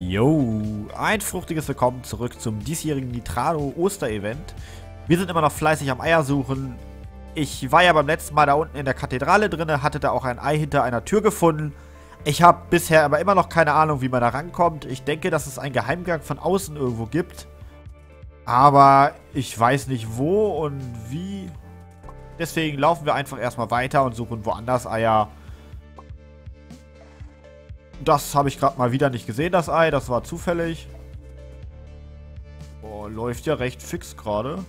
Yo, ein fruchtiges Willkommen zurück zum diesjährigen Nitrado Osterevent. Wir sind immer noch fleißig am Eier suchen. Ich war ja beim letzten Mal da unten in der Kathedrale drin, hatte da auch ein Ei hinter einer Tür gefunden. Ich habe bisher aber immer noch keine Ahnung, wie man da rankommt. Ich denke, dass es einen Geheimgang von außen irgendwo gibt. Aber ich weiß nicht wo und wie. Deswegen laufen wir einfach erstmal weiter und suchen woanders Eier. Das habe ich gerade mal wieder nicht gesehen, das Ei. Das war zufällig. Oh, läuft ja recht fix gerade.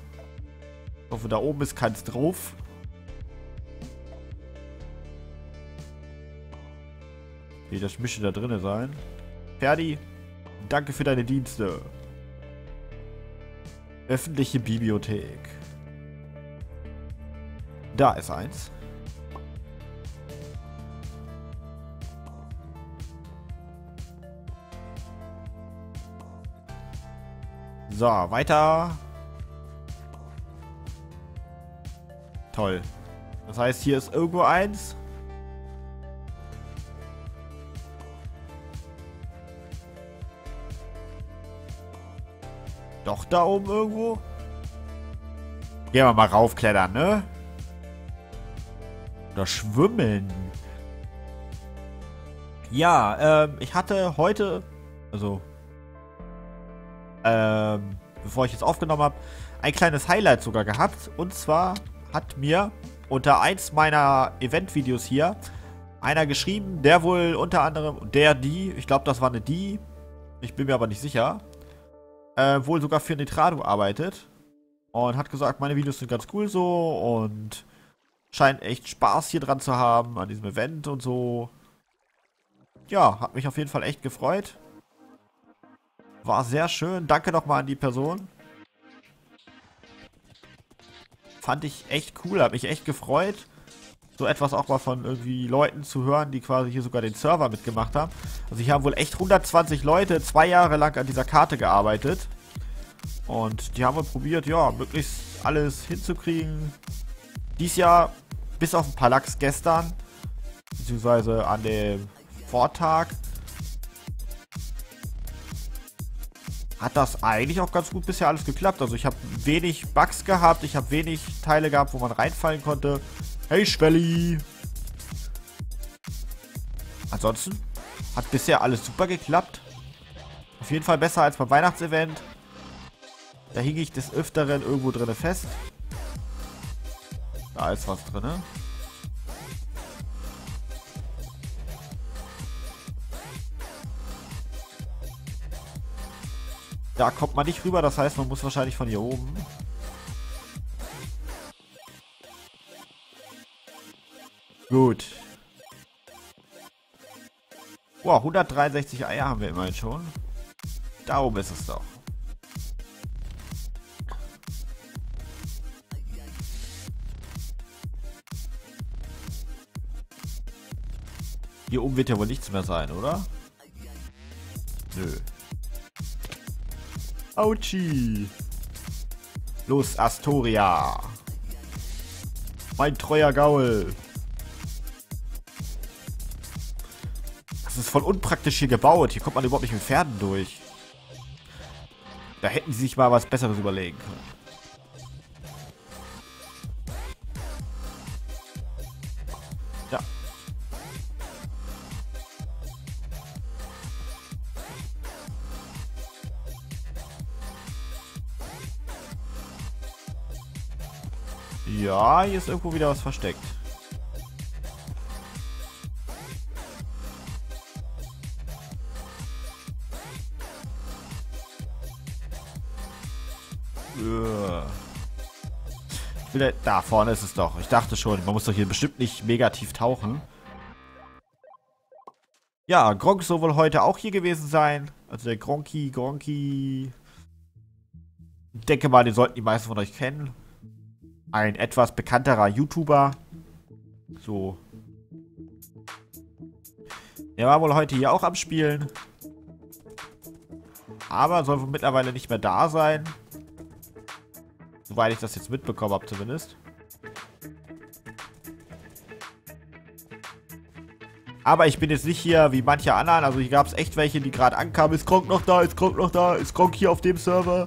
Ich hoffe, da oben ist keins drauf. Wie das müsste da drinne sein. Ferdi, danke für deine Dienste. Öffentliche Bibliothek. Da ist eins. So, weiter. Toll. Das heißt, hier ist irgendwo eins. Doch da oben irgendwo? Gehen wir mal raufklettern, ne? Oder schwimmen. Ja, ähm, ich hatte heute, also ähm, bevor ich jetzt aufgenommen habe, ein kleines Highlight sogar gehabt. Und zwar hat mir unter eins meiner Event-Videos hier einer geschrieben, der wohl unter anderem, der, die, ich glaube, das war eine die, ich bin mir aber nicht sicher, äh, wohl sogar für Nitrado arbeitet. Und hat gesagt, meine Videos sind ganz cool so und scheint echt Spaß hier dran zu haben, an diesem Event und so. Ja, hat mich auf jeden Fall echt gefreut. War sehr schön. Danke nochmal an die Person. Fand ich echt cool, hat mich echt gefreut. So etwas auch mal von irgendwie Leuten zu hören, die quasi hier sogar den Server mitgemacht haben. Also hier haben wohl echt 120 Leute zwei Jahre lang an dieser Karte gearbeitet. Und die haben wohl probiert, ja, möglichst alles hinzukriegen. Dies Jahr, bis auf ein paar Lachs gestern, beziehungsweise an dem Vortag, hat das eigentlich auch ganz gut bisher alles geklappt. Also ich habe wenig Bugs gehabt, ich habe wenig Teile gehabt, wo man reinfallen konnte. Hey Schwelli! Ansonsten hat bisher alles super geklappt. Auf jeden Fall besser als beim Weihnachtsevent. Da hing ich des Öfteren irgendwo drinne fest. Da ist was drinne. Da kommt man nicht rüber, das heißt, man muss wahrscheinlich von hier oben. Gut. Wow, 163 Eier haben wir immerhin schon. Da oben ist es doch. Hier oben wird ja wohl nichts mehr sein, oder? Nö. Autschi. Los, Astoria. Mein treuer Gaul. Das ist voll unpraktisch hier gebaut. Hier kommt man überhaupt nicht mit Pferden durch. Da hätten sie sich mal was Besseres überlegen können. Ist irgendwo wieder was versteckt. Da vorne ist es doch. Ich dachte schon, man muss doch hier bestimmt nicht mega tief tauchen. Ja, Gronk soll wohl heute auch hier gewesen sein. Also der Gronki, Gronki. Ich denke mal, den sollten die meisten von euch kennen ein etwas bekannterer YouTuber. So. Der war wohl heute hier auch am Spielen. Aber soll wohl mittlerweile nicht mehr da sein. Soweit ich das jetzt mitbekommen habe zumindest. Aber ich bin jetzt nicht hier wie manche anderen. Also hier gab es echt welche, die gerade ankamen. Ist Gronk noch da? Ist Gronk noch da? Ist Gronk hier auf dem Server?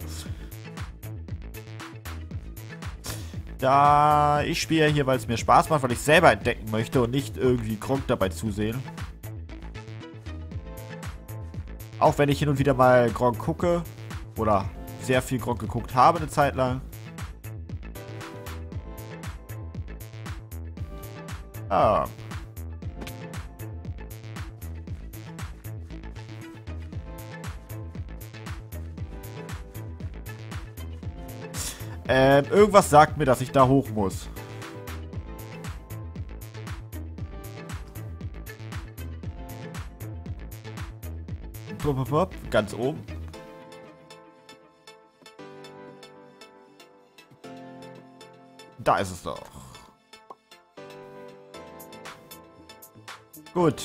Da ich spiele hier, weil es mir Spaß macht, weil ich selber entdecken möchte und nicht irgendwie Gronk dabei zusehen. Auch wenn ich hin und wieder mal Gronk gucke oder sehr viel Gronk geguckt habe eine Zeit lang. Ah. Ähm, irgendwas sagt mir, dass ich da hoch muss. Ganz oben. Da ist es doch. Gut.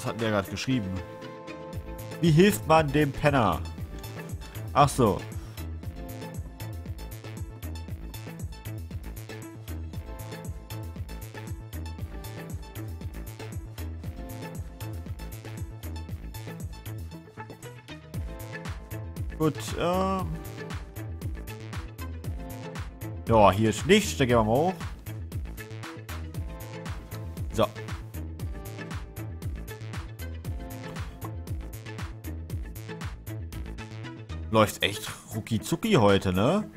Was hat der gerade geschrieben? Wie hilft man dem Penner? Ach so. Gut, ähm... Ja, hier ist nichts. Da gehen wir mal hoch. Läuft echt rucki heute, ne?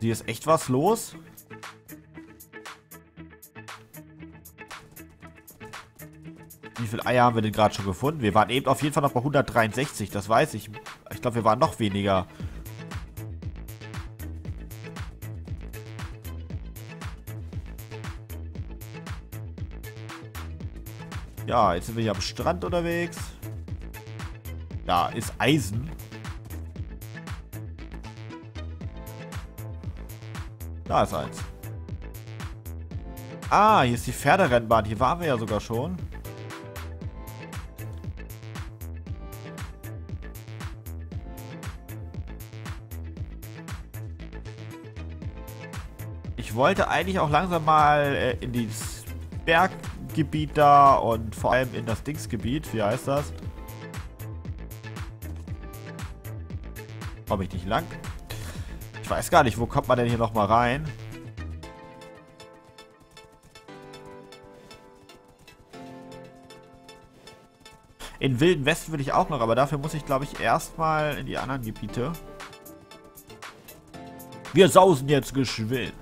Hier ist echt was los. Wie viele Eier haben wir denn gerade schon gefunden? Wir waren eben auf jeden Fall noch bei 163, das weiß ich. Ich glaube, wir waren noch weniger. Ja, jetzt sind wir hier am Strand unterwegs. Da ist Eisen. Da ist eins. Ah, hier ist die Pferderennbahn. Hier waren wir ja sogar schon. Ich wollte eigentlich auch langsam mal äh, in dieses Berggebiet da und vor allem in das Dingsgebiet. Wie heißt das? Komme ich nicht lang? Ich weiß gar nicht, wo kommt man denn hier nochmal rein? In Wilden Westen will ich auch noch, aber dafür muss ich, glaube ich, erstmal in die anderen Gebiete. Wir sausen jetzt geschwind.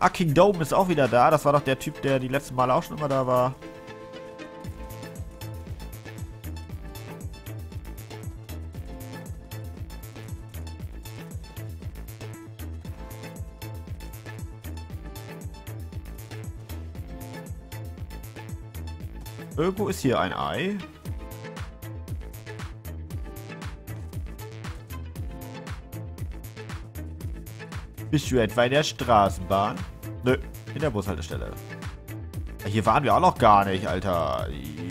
Ah, King Dome ist auch wieder da. Das war doch der Typ, der die letzten Mal auch schon immer da war. Irgendwo ist hier ein Ei. Bist du etwa in der Straßenbahn? Nö, in der Bushaltestelle. Hier waren wir auch noch gar nicht, Alter.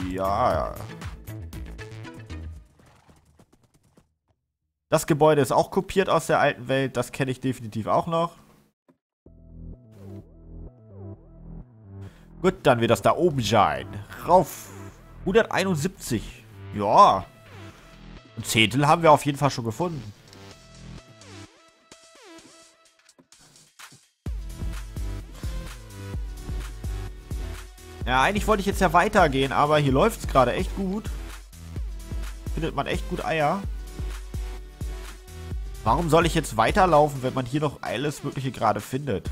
Ja. Das Gebäude ist auch kopiert aus der alten Welt. Das kenne ich definitiv auch noch. Gut, dann wird das da oben sein. Rauf. 171. Ja. Ein Zehntel haben wir auf jeden Fall schon gefunden. Ja, eigentlich wollte ich jetzt ja weitergehen, aber hier läuft es gerade echt gut. Findet man echt gut Eier. Warum soll ich jetzt weiterlaufen, wenn man hier noch alles Mögliche gerade findet?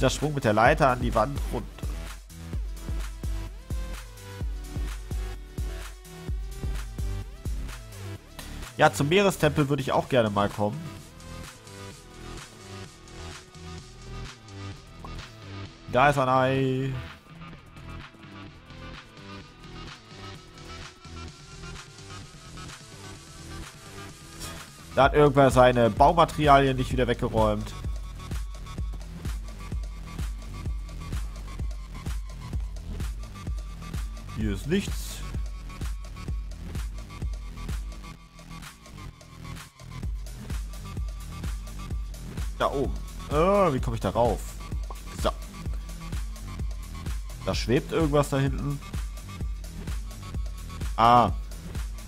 Dieser Sprung mit der Leiter an die Wand runter. Ja, zum Meerestempel würde ich auch gerne mal kommen. Da ist ein Ei. Da hat irgendwer seine Baumaterialien nicht wieder weggeräumt. Hier ist nichts. Da oben. Oh, wie komme ich da rauf? So. Da schwebt irgendwas da hinten. Ah.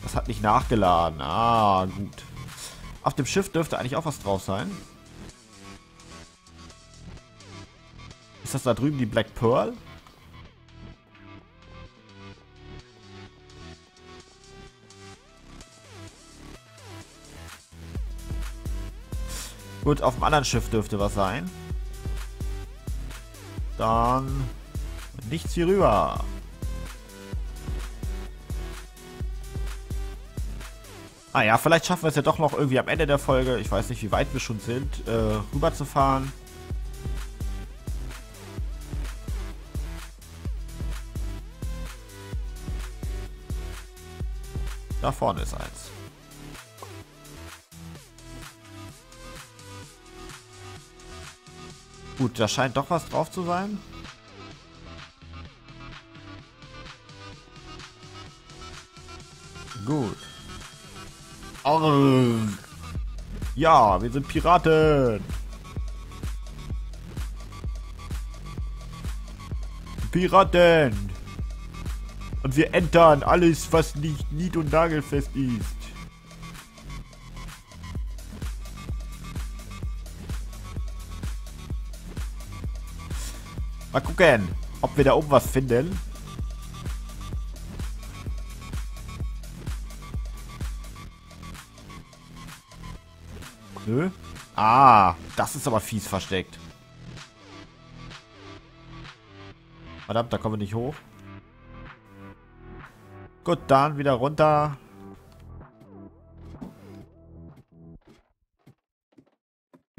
Das hat nicht nachgeladen. Ah, gut. Auf dem Schiff dürfte eigentlich auch was drauf sein. Ist das da drüben die Black Pearl? Gut, auf dem anderen Schiff dürfte was sein. Dann nichts hier rüber. Ah ja, vielleicht schaffen wir es ja doch noch irgendwie am Ende der Folge, ich weiß nicht, wie weit wir schon sind, äh, rüber zu fahren. Da vorne ist eins. Gut, da scheint doch was drauf zu sein. Gut. Arr. Ja, wir sind Piraten. Piraten. Und wir entern alles, was nicht nied- und nagelfest ist. Mal gucken, ob wir da oben was finden. Nö. Ah, das ist aber fies versteckt. Verdammt, da kommen wir nicht hoch. Gut, dann wieder runter.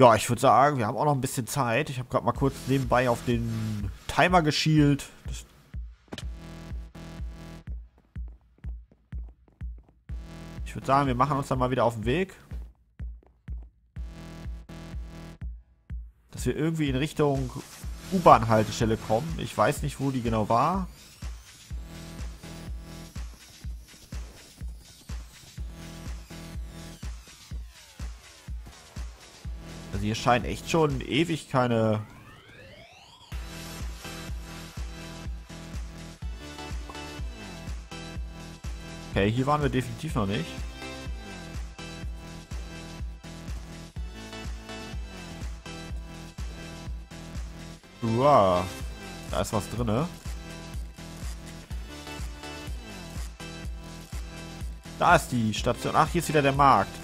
Ja, ich würde sagen, wir haben auch noch ein bisschen Zeit. Ich habe gerade mal kurz nebenbei auf den Timer geschielt. Das ich würde sagen, wir machen uns dann mal wieder auf den Weg. Dass wir irgendwie in Richtung U-Bahn-Haltestelle kommen. Ich weiß nicht, wo die genau war. Also hier scheint echt schon ewig keine... Okay, hier waren wir definitiv noch nicht. Uah, da ist was drin. Da ist die Station. Ach, hier ist wieder der Markt.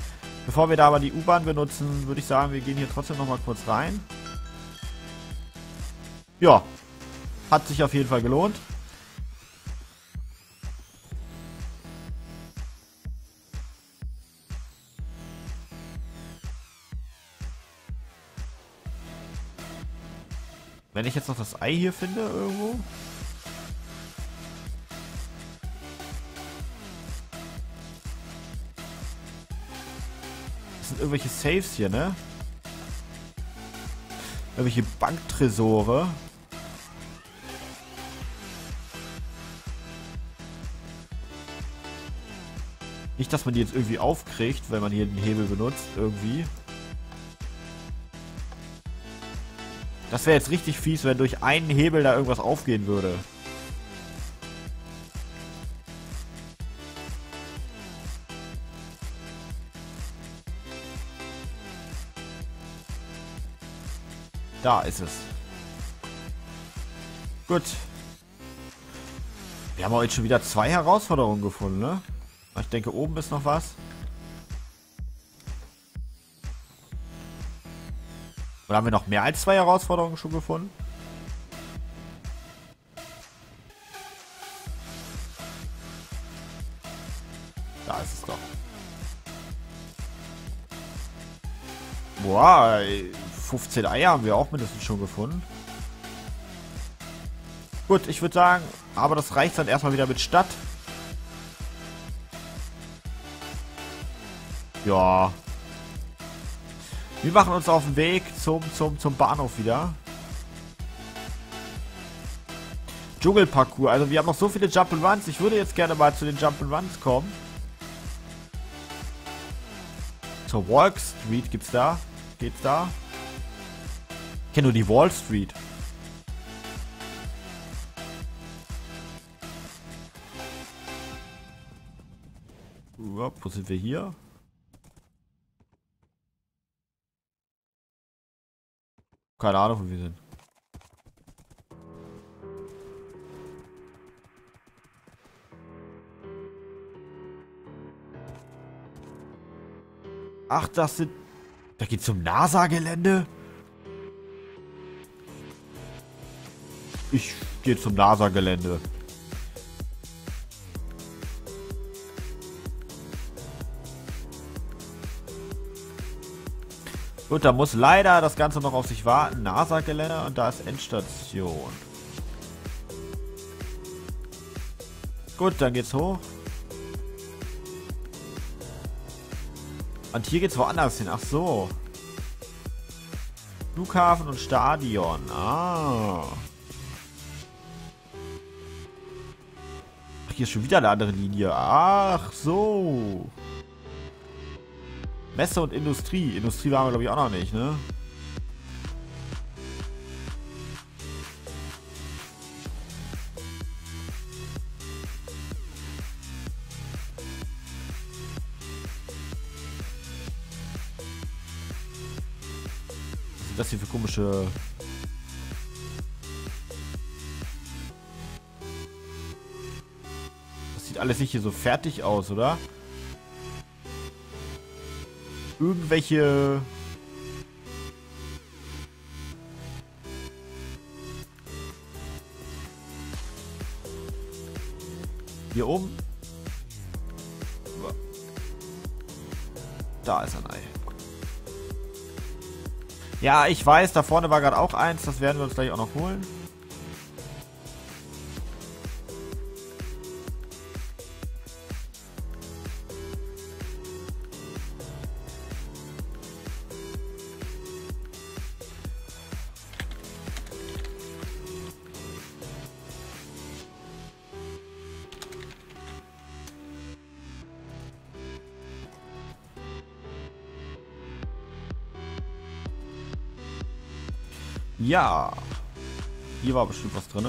Bevor wir da aber die U-Bahn benutzen, würde ich sagen, wir gehen hier trotzdem nochmal kurz rein. Ja. Hat sich auf jeden Fall gelohnt. Wenn ich jetzt noch das Ei hier finde irgendwo. Irgendwelche Saves hier, ne? Irgendwelche Banktresore. Nicht, dass man die jetzt irgendwie aufkriegt, wenn man hier den Hebel benutzt, irgendwie. Das wäre jetzt richtig fies, wenn durch einen Hebel da irgendwas aufgehen würde. Da ist es. Gut. Wir haben heute schon wieder zwei Herausforderungen gefunden, ne? Ich denke, oben ist noch was. Oder haben wir noch mehr als zwei Herausforderungen schon gefunden? Da ist es doch. Boah, 15 Eier haben wir auch mindestens schon gefunden. Gut, ich würde sagen, aber das reicht dann erstmal wieder mit Stadt. Ja. Wir machen uns auf den Weg zum, zum, zum Bahnhof wieder. Dschungelparcours. Also wir haben noch so viele Jump'n'Runs. Ich würde jetzt gerne mal zu den Jump'n'Runs kommen. Zur Walk Street gibt's da. Geht's da? Ich kenne nur die Wall Street. Ja, wo sind wir hier? Keine Ahnung, wo wir sind. Ach, das sind... Da geht's zum NASA-Gelände? Ich gehe zum NASA-Gelände. Gut, da muss leider das Ganze noch auf sich warten. NASA-Gelände und da ist Endstation. Gut, dann geht's hoch. Und hier geht's woanders hin. Ach so. Flughafen und Stadion. Ah. Hier ist schon wieder eine andere Linie. Ach so. Messe und Industrie. Industrie waren wir, glaube ich, auch noch nicht, ne? Was sind das hier für komische... alles nicht hier so fertig aus, oder? irgendwelche... Hier oben. Da ist ein Ei. Ja, ich weiß, da vorne war gerade auch eins. Das werden wir uns gleich auch noch holen. Ja. Hier war bestimmt was drin.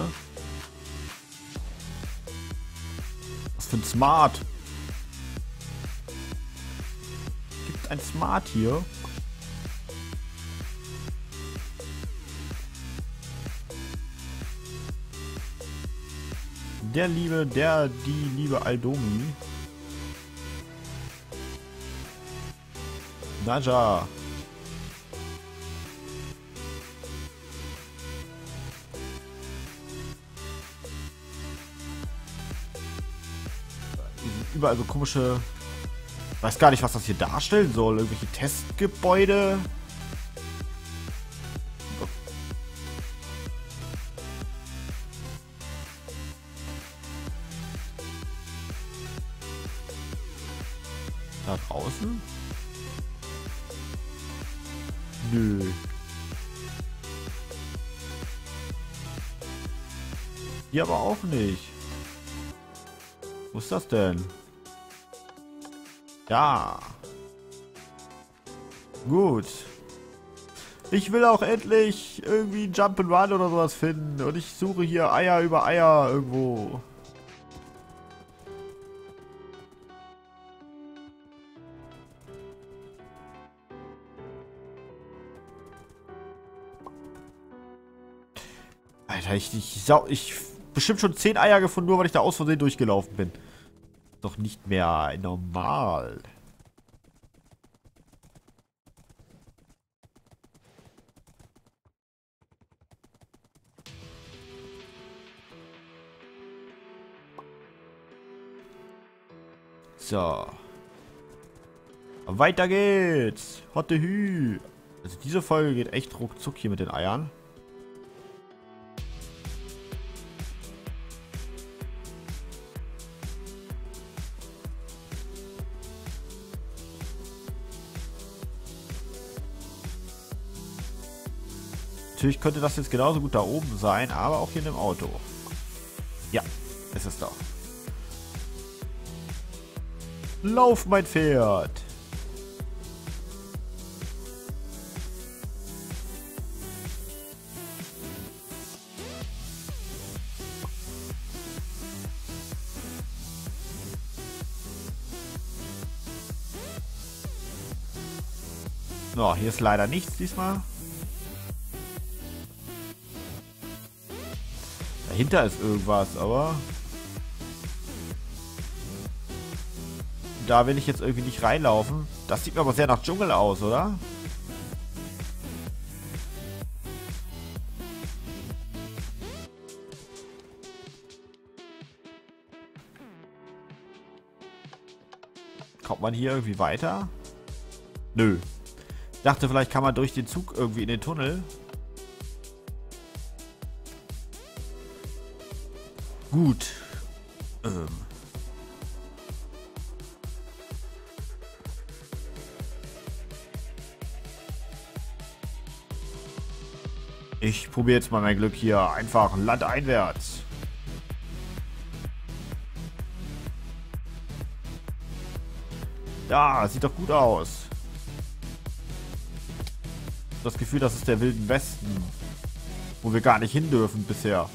Was für ein Smart. Gibt ein Smart hier? Der liebe, der, die liebe Aldomi. Naja. Überall so komische... Weiß gar nicht, was das hier darstellen soll. Irgendwelche Testgebäude. Da draußen? Nö. Hier aber auch nicht. Wo ist das denn? Ja. Gut. Ich will auch endlich irgendwie Jump'n'Run oder sowas finden. Und ich suche hier Eier über Eier irgendwo. Alter, ich, ich, ich bestimmt schon 10 Eier gefunden, nur weil ich da aus Versehen durchgelaufen bin doch nicht mehr normal. So. Weiter geht's. Hotte Hü. Also diese Folge geht echt ruckzuck hier mit den Eiern. Natürlich könnte das jetzt genauso gut da oben sein, aber auch hier in dem Auto. Ja, es ist es doch. Lauf, mein Pferd! Oh, hier ist leider nichts diesmal. Dahinter ist irgendwas, aber... Da will ich jetzt irgendwie nicht reinlaufen. Das sieht mir aber sehr nach Dschungel aus, oder? Kommt man hier irgendwie weiter? Nö. Ich dachte, vielleicht kann man durch den Zug irgendwie in den Tunnel. Gut. Ähm. Ich probiere jetzt mal mein Glück hier einfach landeinwärts. Ja, sieht doch gut aus. Das Gefühl, das ist der Wilden Westen. Wo wir gar nicht hin dürfen bisher.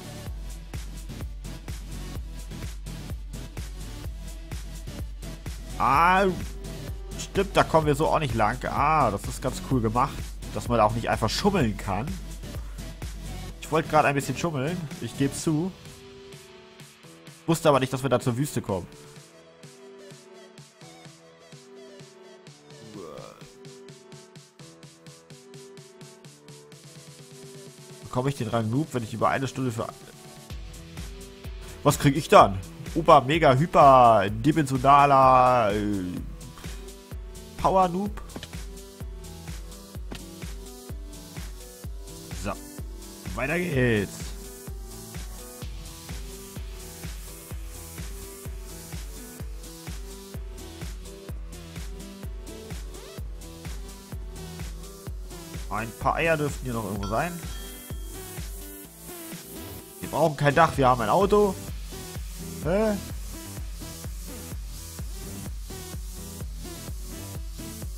Ah, stimmt, da kommen wir so auch nicht lang. Ah, das ist ganz cool gemacht. Dass man auch nicht einfach schummeln kann. Ich wollte gerade ein bisschen schummeln. Ich gebe zu. Wusste aber nicht, dass wir da zur Wüste kommen. bekomme ich den Rang Noob, wenn ich über eine Stunde für... Was kriege ich dann? Ober, Mega, Hyper, Dimensionaler, äh, Power Noob? So. Weiter geht's. Ein paar Eier dürften hier noch irgendwo sein. Wir brauchen kein Dach, wir haben ein Auto. Hä?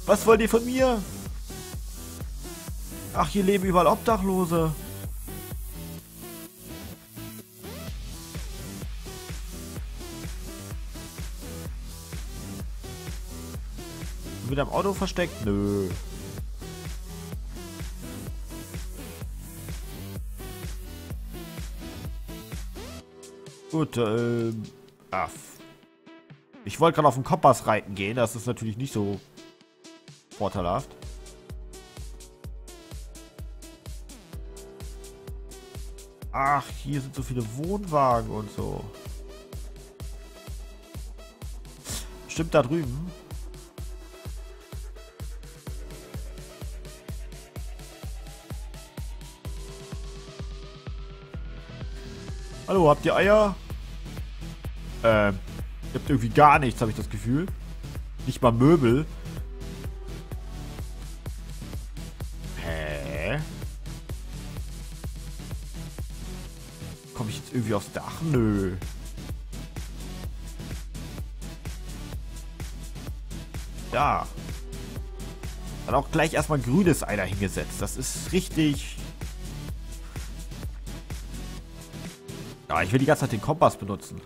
Was wollt ihr von mir? Ach, hier leben überall Obdachlose. Mit am Auto versteckt? Nö. Gut, äh, ach. Ich wollte gerade auf den Kompass reiten gehen. Das ist natürlich nicht so vorteilhaft. Ach, hier sind so viele Wohnwagen und so. Stimmt da drüben. Hallo, habt ihr Eier? Ähm, ihr habt irgendwie gar nichts, habe ich das Gefühl. Nicht mal Möbel. Hä? Komme ich jetzt irgendwie aufs Dach? Nö. Ja. Dann auch gleich erstmal grünes Ei hingesetzt. Das ist richtig Ja, ich will die ganze Zeit den Kompass benutzen.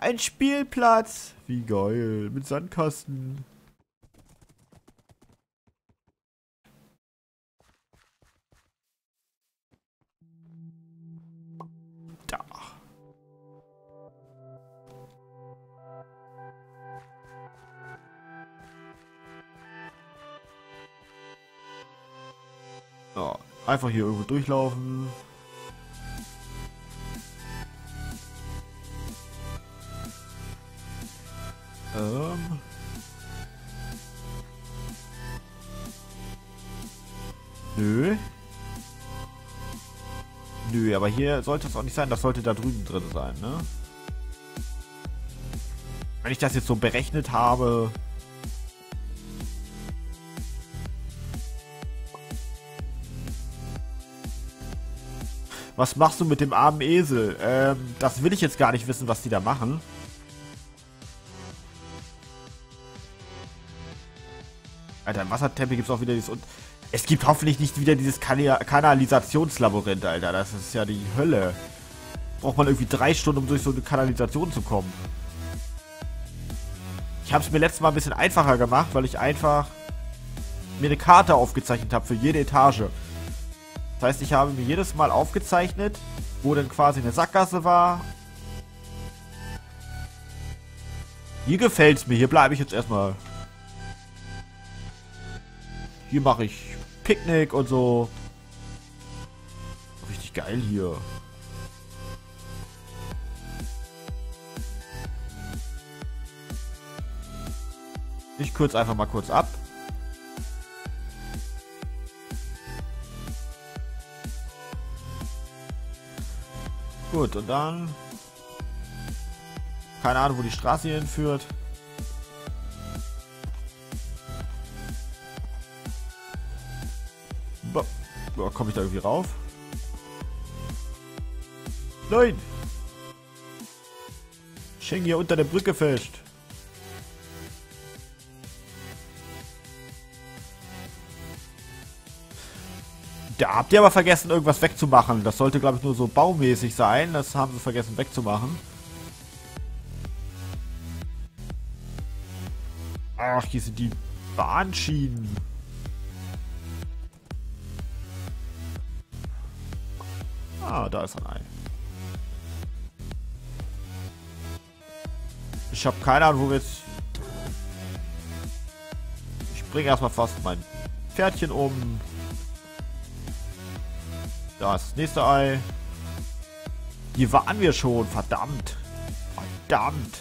Ein Spielplatz. Wie geil. Mit Sandkasten. Da. So. Einfach hier irgendwo durchlaufen. Ähm. Nö. Nö, aber hier sollte es auch nicht sein. Das sollte da drüben drin sein, ne? Wenn ich das jetzt so berechnet habe, Was machst du mit dem armen Esel? Ähm, das will ich jetzt gar nicht wissen, was die da machen. Alter, im Wassertempel gibt es auch wieder dieses... Und es gibt hoffentlich nicht wieder dieses Kanalisationslabyrinth, Alter. Das ist ja die Hölle. Braucht man irgendwie drei Stunden, um durch so eine Kanalisation zu kommen. Ich habe es mir letztes Mal ein bisschen einfacher gemacht, weil ich einfach mir eine Karte aufgezeichnet habe für jede Etage. Das heißt, ich habe mir jedes Mal aufgezeichnet, wo dann quasi eine Sackgasse war. Hier gefällt es mir. Hier bleibe ich jetzt erstmal. Hier mache ich Picknick und so. Richtig geil hier. Ich kürze einfach mal kurz ab. Gut, und dann... Keine Ahnung, wo die Straße hier hinführt. Komme ich da irgendwie rauf? Nein! Ich hänge hier unter der Brücke fest. Da habt ihr aber vergessen, irgendwas wegzumachen. Das sollte, glaube ich, nur so baumäßig sein. Das haben sie vergessen wegzumachen. Ach, hier sind die Bahnschienen. Da ist ein Ei. Ich habe keine Ahnung, wo wir jetzt... Ich bringe erstmal fast mein Pferdchen um. Da ist das nächste Ei. Hier waren wir schon. Verdammt. Verdammt.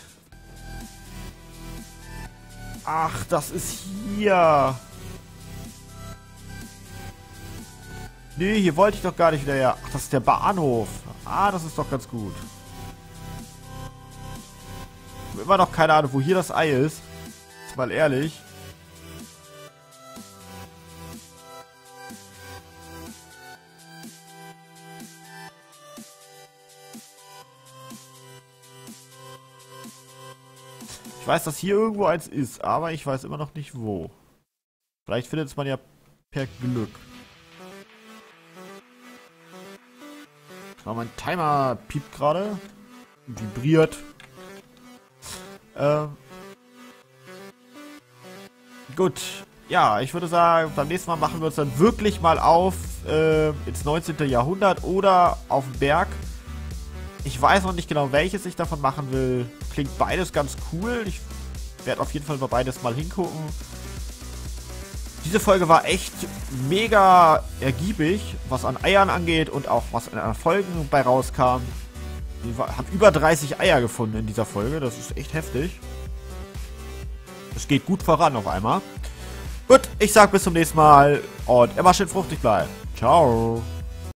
Ach, das ist hier. Nee, hier wollte ich doch gar nicht wieder her. Ach, das ist der Bahnhof. Ah, das ist doch ganz gut. Ich habe immer noch keine Ahnung, wo hier das Ei ist. Ist mal ehrlich. Ich weiß, dass hier irgendwo eins ist, aber ich weiß immer noch nicht wo. Vielleicht findet es man ja per Glück. Mein Timer piept gerade. Vibriert. Ähm. Gut. Ja, ich würde sagen, beim nächsten Mal machen wir uns dann wirklich mal auf äh, ins 19. Jahrhundert oder auf den Berg. Ich weiß noch nicht genau, welches ich davon machen will. Klingt beides ganz cool. Ich werde auf jeden Fall bei beides mal hingucken. Diese Folge war echt mega ergiebig, was an Eiern angeht und auch was an Folgen bei rauskam. Ich habe über 30 Eier gefunden in dieser Folge. Das ist echt heftig. Es geht gut voran auf einmal. Gut, ich sag bis zum nächsten Mal und immer schön fruchtig bleiben. Ciao.